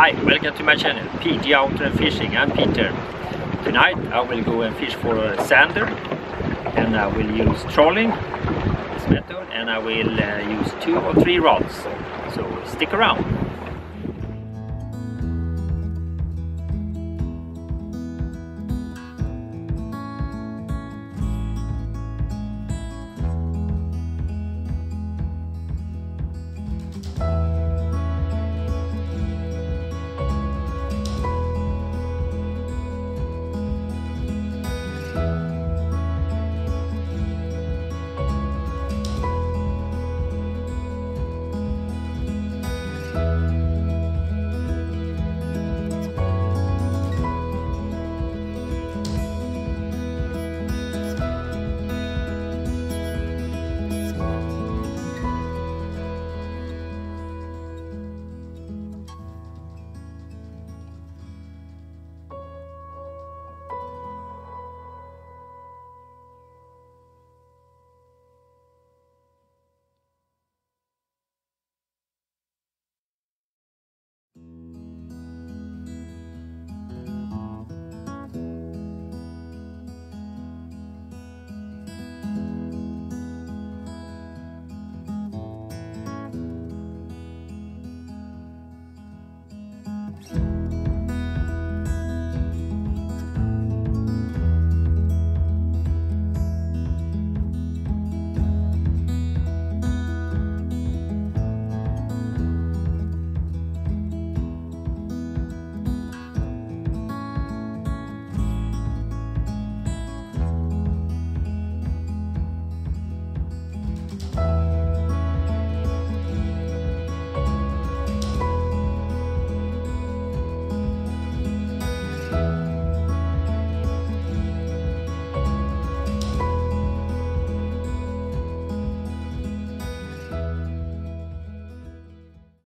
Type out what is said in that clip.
Hi, welcome to my channel, PG Outdoor and Fishing. I'm Peter. Tonight I will go and fish for a zander and I will use trolling, this method, and I will uh, use two or three rods. So stick around.